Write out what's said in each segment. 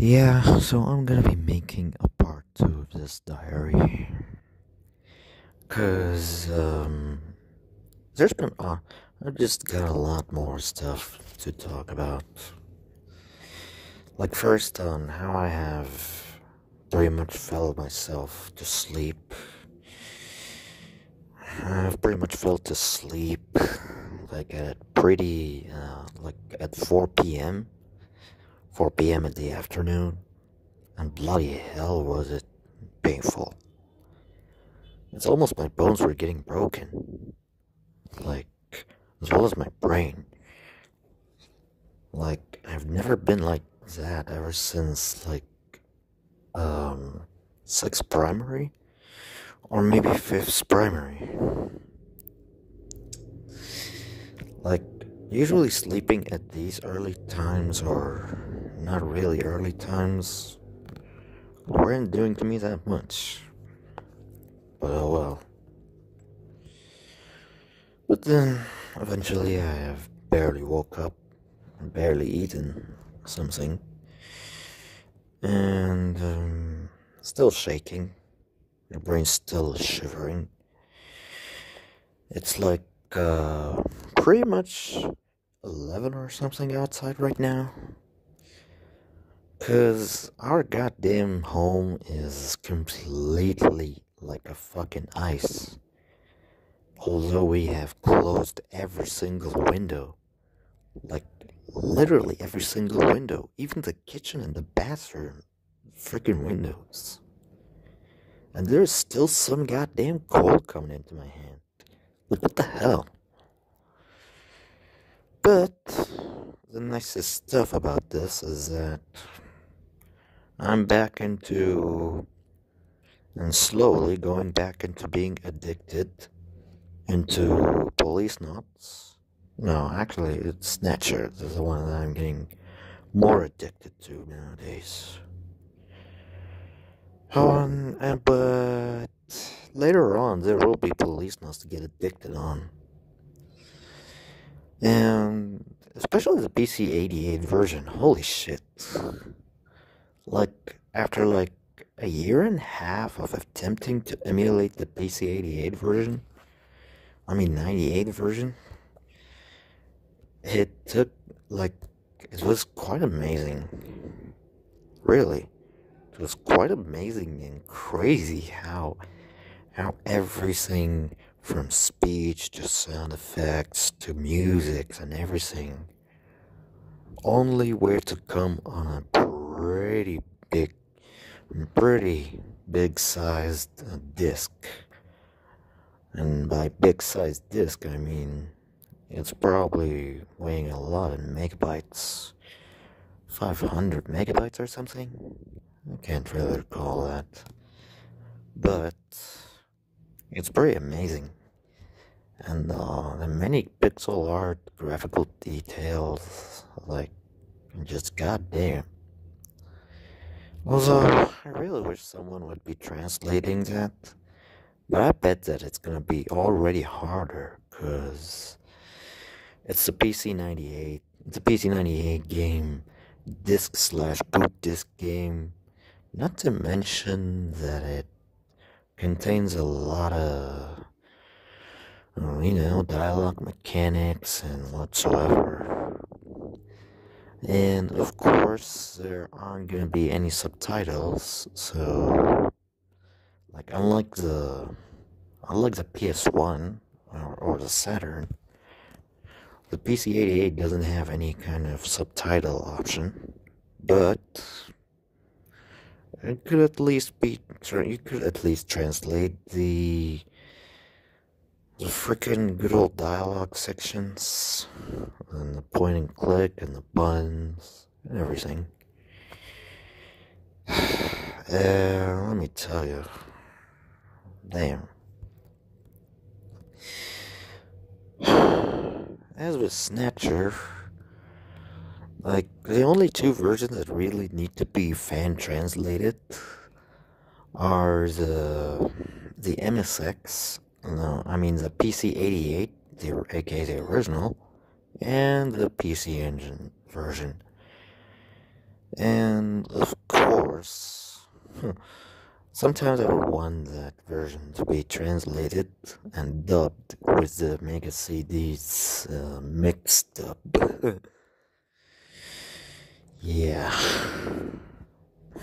Yeah, so I'm gonna be making a part two of this diary. Cause, um, there's been, uh, I've just got a lot more stuff to talk about. Like, first, on how I have pretty much fell myself to sleep. I've pretty much fell to sleep, like, at pretty, uh, like, at 4 p.m. 4 p.m. in the afternoon, and bloody hell was it painful. It's almost my bones were getting broken. Like, as well as my brain. Like, I've never been like that ever since, like, um, sixth primary? Or maybe fifth primary. Like, usually sleeping at these early times or not really early times weren't doing to me that much. But oh well. But then, eventually, I have barely woke up barely eaten something. And, um, still shaking. Your brain's still shivering. It's like, uh, pretty much 11 or something outside right now. Cause our goddamn home is completely like a fucking ice. Although we have closed every single window. Like literally every single window. Even the kitchen and the bathroom. Freaking windows. And there's still some goddamn cold coming into my hand. Like what the hell? But the nicest stuff about this is that I'm back into and slowly going back into being addicted into Policenauts. No, actually, it's Snatcher. That's the one that I'm getting more addicted to nowadays. Um, and, but later on, there will be Policenauts to get addicted on. And especially the PC 88 version. Holy shit like after like a year and a half of attempting to emulate the PC88 version, I mean 98 version, it took like it was quite amazing. Really. It was quite amazing and crazy how how everything from speech to sound effects to music and everything only were to come on a pretty big, pretty big sized disc. And by big sized disc, I mean it's probably weighing a lot of megabytes. 500 megabytes or something? I can't really recall that. But it's pretty amazing. And uh, the many pixel art, graphical details, like, just goddamn. Although, I really wish someone would be translating that. But I bet that it's gonna be already harder, because it's a PC98. It's a PC98 game, disc slash boot disc game. Not to mention that it contains a lot of, you know, dialogue mechanics and whatsoever. And of course, there aren't going to be any subtitles, so like unlike the unlike the PS1 or, or the Saturn, the PC88 doesn't have any kind of subtitle option, but it could at least be you could at least translate the the freaking good old dialogue sections and the point and click and the buttons and everything. Uh, let me tell you. Damn. As with Snatcher, like, the only two versions that really need to be fan translated are the the MSX no, I mean the PC88, the aka the original, and the PC Engine version. And of course, sometimes I would want that version to be translated and dubbed with the Mega CDs uh, mixed up. yeah.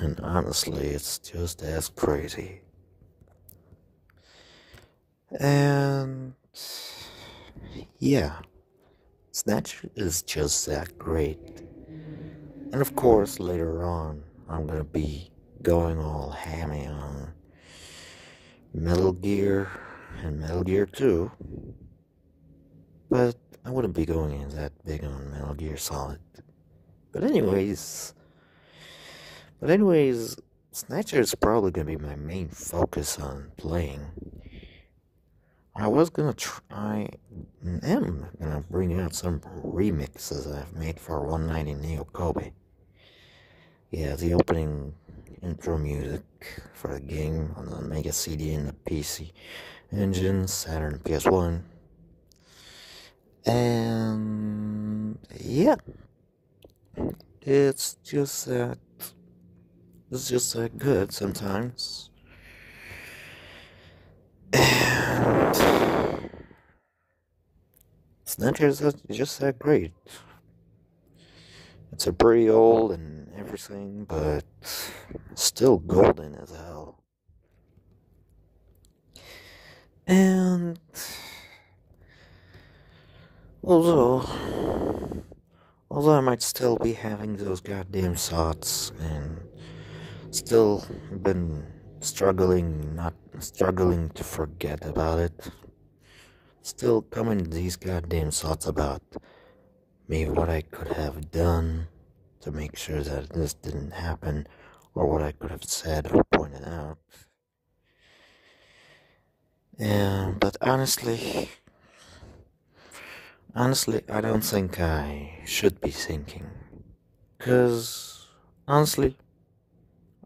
And honestly, it's just as crazy. And yeah, Snatch is just that great. And of course, later on, I'm gonna be going all hammy on Metal Gear and Metal Gear 2. But I wouldn't be going in that big on Metal Gear Solid. But anyways, but anyways, Snatcher is probably gonna be my main focus on playing. I was gonna try, am gonna bring out some remixes I've made for 190 Neo Kobe. Yeah, the opening intro music for the game on the Mega CD and the PC Engine, Saturn, PS1. And yeah, it's just that it's just that good sometimes. And Snatchers is just that great. It's a pretty old and everything, but still golden as hell. And although although I might still be having those goddamn thoughts and still been struggling not struggling to forget about it still coming these goddamn thoughts about me, what I could have done to make sure that this didn't happen or what I could have said or pointed out. And but honestly honestly I don't think I should be thinking. Cuz honestly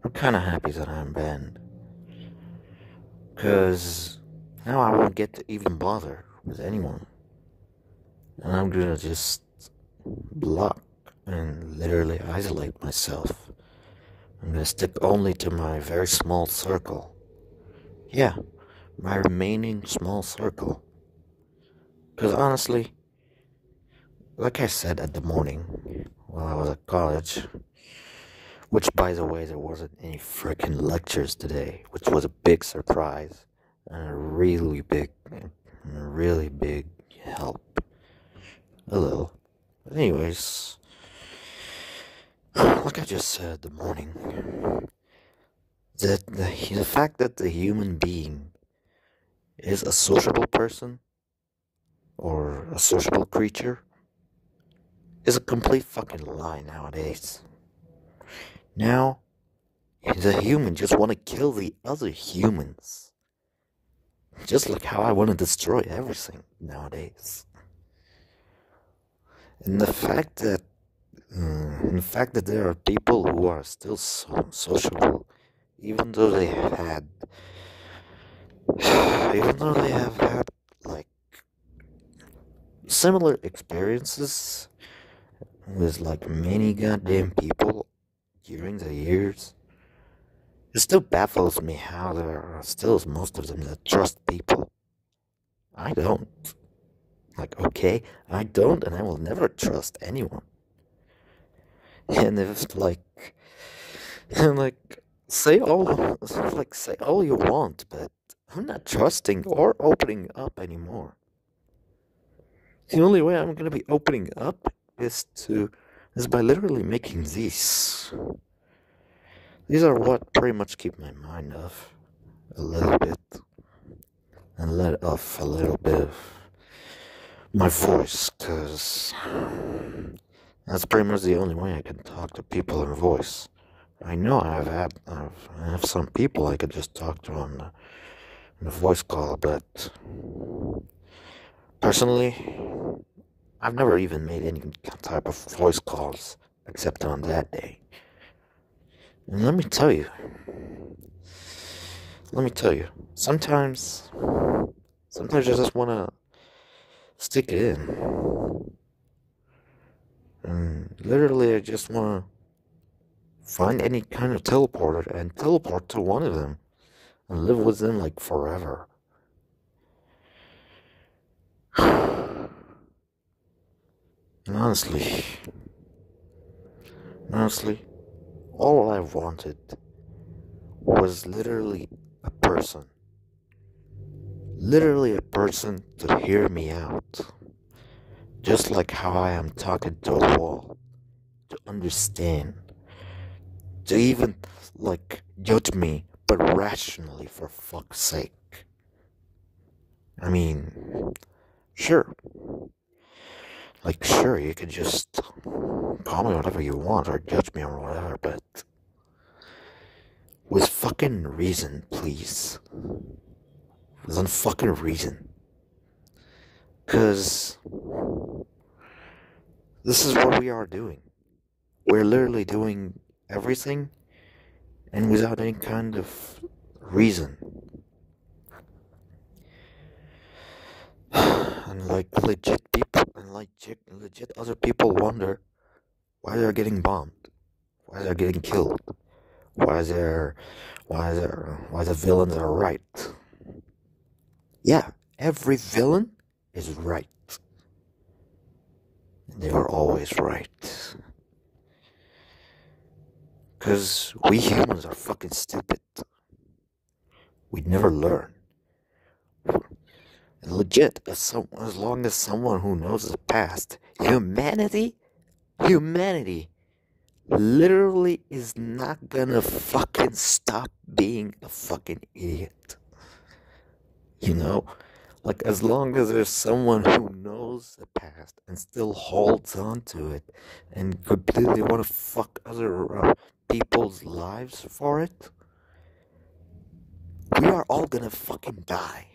I'm kind of happy that I'm banned. Because now I won't get to even bother with anyone. And I'm gonna just block and literally isolate myself. I'm gonna stick only to my very small circle. Yeah, my remaining small circle. Because honestly, like I said at the morning while I was at college, which, by the way, there wasn't any freaking lectures today, which was a big surprise a really big, really big help. A little. But anyways, like I just said the morning, that the, the fact that the human being is a sociable person or a sociable creature is a complete fucking lie nowadays. Now, the human just want to kill the other humans. Just like how I want to destroy everything nowadays. And the fact that, um, the fact that there are people who are still so sociable, even though they have had, even though they have had like similar experiences with like many goddamn people during the years. It still baffles me how there are still most of them that trust people. I don't. Like, okay, I don't, and I will never trust anyone. And if, like, and like, say all, like, say all you want, but I'm not trusting or opening up anymore. The only way I'm gonna be opening up is to is by literally making these. These are what pretty much keep my mind off a little bit and let off a little bit of my voice because that's pretty much the only way I can talk to people in voice. I know I've had I've, I have some people I could just talk to on the, the voice call, but personally, I've never even made any type of voice calls except on that day. And let me tell you, let me tell you, sometimes, sometimes I just want to stick it in. And literally, I just want to find any kind of teleporter and teleport to one of them and live with them like forever. And honestly, honestly, all I wanted was literally a person. Literally a person to hear me out. Just like how I am talking to a wall. To understand. To even, like, judge me, but rationally for fuck's sake. I mean, sure. Like, sure, you could just call me whatever you want or judge me or whatever, but with fucking reason, please. With fucking reason. Because this is what we are doing. We're literally doing everything and without any kind of reason. and like legit people and like legit other people wonder why they're getting bombed, why they're getting killed, why they're why they're why the villains are right. Yeah, every villain is right. They are always right. Cause we humans are fucking stupid. We'd never learn. Legit, as, some, as long as someone who knows the past, humanity, humanity, literally is not gonna fucking stop being a fucking idiot. You know? Like, as long as there's someone who knows the past and still holds on to it and completely want to fuck other uh, people's lives for it, we are all gonna fucking die.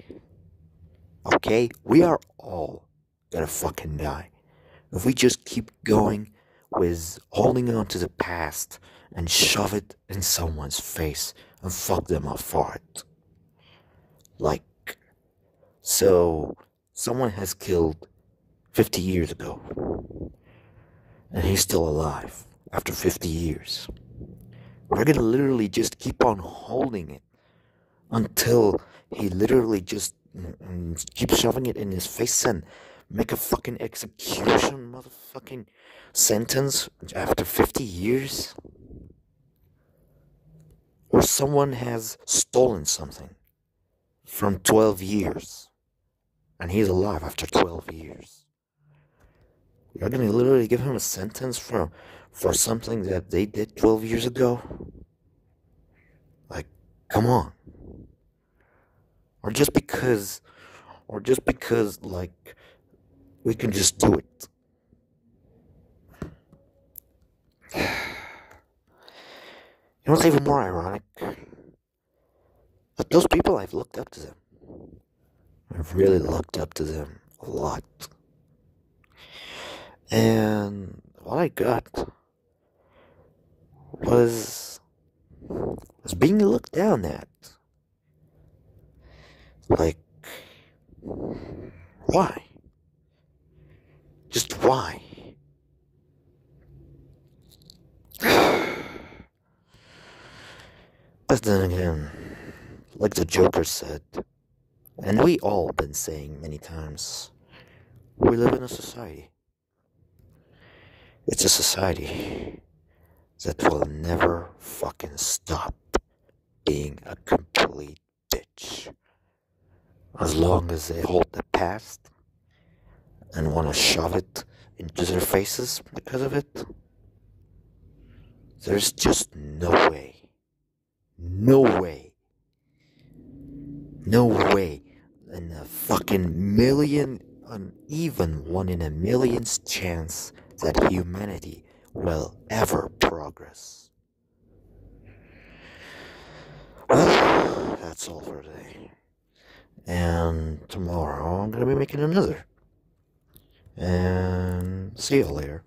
Okay? We are all gonna fucking die. If we just keep going with holding on to the past and shove it in someone's face and fuck them up for it. Like, so someone has killed 50 years ago and he's still alive after 50 years. We're gonna literally just keep on holding it until he literally just keep shoving it in his face and make a fucking execution motherfucking sentence after 50 years? Or someone has stolen something from 12 years and he's alive after 12 years. You're gonna literally give him a sentence for for something that they did 12 years ago? Like, come on or just because or just because like we can just do it. You know what's even more ironic? That those people i've looked up to them i've really looked up to them a lot. And what i got was was being looked down at like, why? Just why? But then again, like the Joker said, and we all been saying many times, we live in a society. It's a society that will never fucking stop being a complete bitch as long as they hold the past and want to shove it into their faces because of it, there's just no way, no way, no way in a fucking million, an even one in a million's chance that humanity will ever progress. That's all for today. And tomorrow I'm going to be making another. And see you later.